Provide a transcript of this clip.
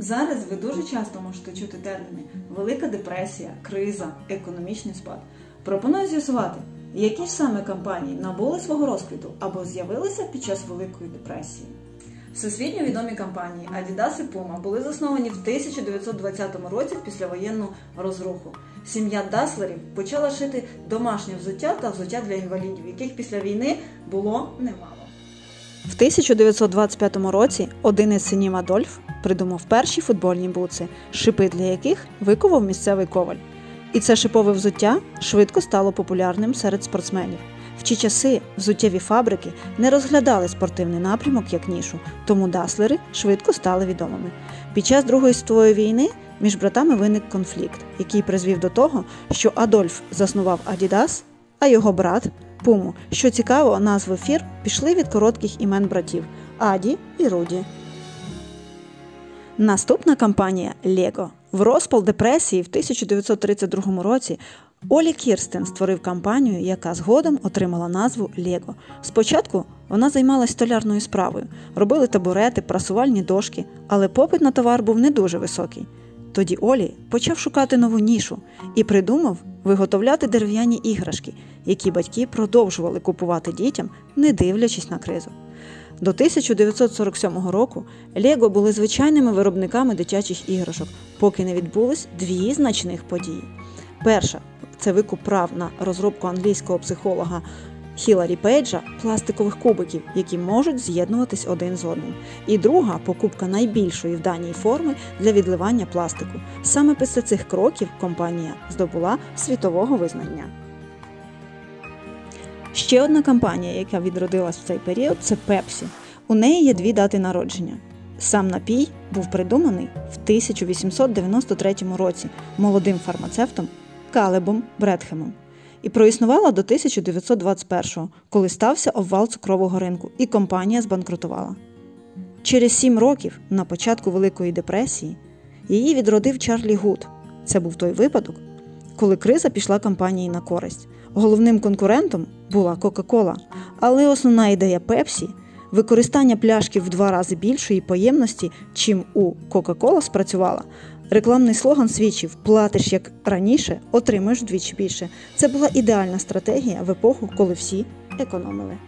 Зараз ви дуже часто можете чути терміни велика депресія, криза, економічний спад. Пропоную з'ясувати, які ж саме компанії набули свого розквіту або з'явилися під час Великої депресії. Всесвітньо відомі компанії Adidas і Puma були засновані в 1920 році в післявоєнну розруху. Сім'я Даслерів почала шити домашнє взуття та взуття для інвалідів, яких після війни було немало. В 1925 році один із синів Адольф придумав перші футбольні буци, шипи для яких викував місцевий коваль. І це шипове взуття швидко стало популярним серед спортсменів. В ті часи взуттєві фабрики не розглядали спортивний напрямок як нішу, тому даслери швидко стали відомими. Під час Другої світової війни між братами виник конфлікт, який призвів до того, що Адольф заснував Адідас, а його брат Пуму. Що цікаво, назви фір пішли від коротких імен братів Аді і Руді. Наступна кампанія Лего. В розпал депресії в 1932 році Олі Кірстен створив кампанію, яка згодом отримала назву Лего. Спочатку вона займалась столярною справою, робили табурети, прасувальні дошки, але попит на товар був не дуже високий. Тоді Олі почав шукати нову нішу і придумав виготовляти дерев'яні іграшки, які батьки продовжували купувати дітям, не дивлячись на кризу. До 1947 року Лего були звичайними виробниками дитячих іграшок, поки не відбулись дві значних події. Перша це викуп прав на розробку англійського психолога Хіларі Пейджа пластикових кубиків, які можуть з'єднуватись один з одним. І друга покупка найбільшої в даній форми для відливання пластику. Саме після цих кроків компанія здобула світового визнання. Ще одна компанія, яка відродилась в цей період, це Пепсі. У неї є дві дати народження. Сам напій був придуманий в 1893 році молодим фармацевтом Калебом Бредхемом і проіснувала до 1921-го, коли стався обвал цукрового ринку, і компанія збанкрутувала. Через сім років, на початку Великої депресії, її відродив Чарлі Гуд. Це був той випадок, коли криза пішла компанії на користь. Головним конкурентом була Кока-Кола, але основна ідея Пепсі використання пляшки в два рази більшої поємності, чим у Кока-Кола спрацювала. Рекламний слоган свідчив платиш як раніше, отримаєш вдвічі більше. Це була ідеальна стратегія в епоху, коли всі економили.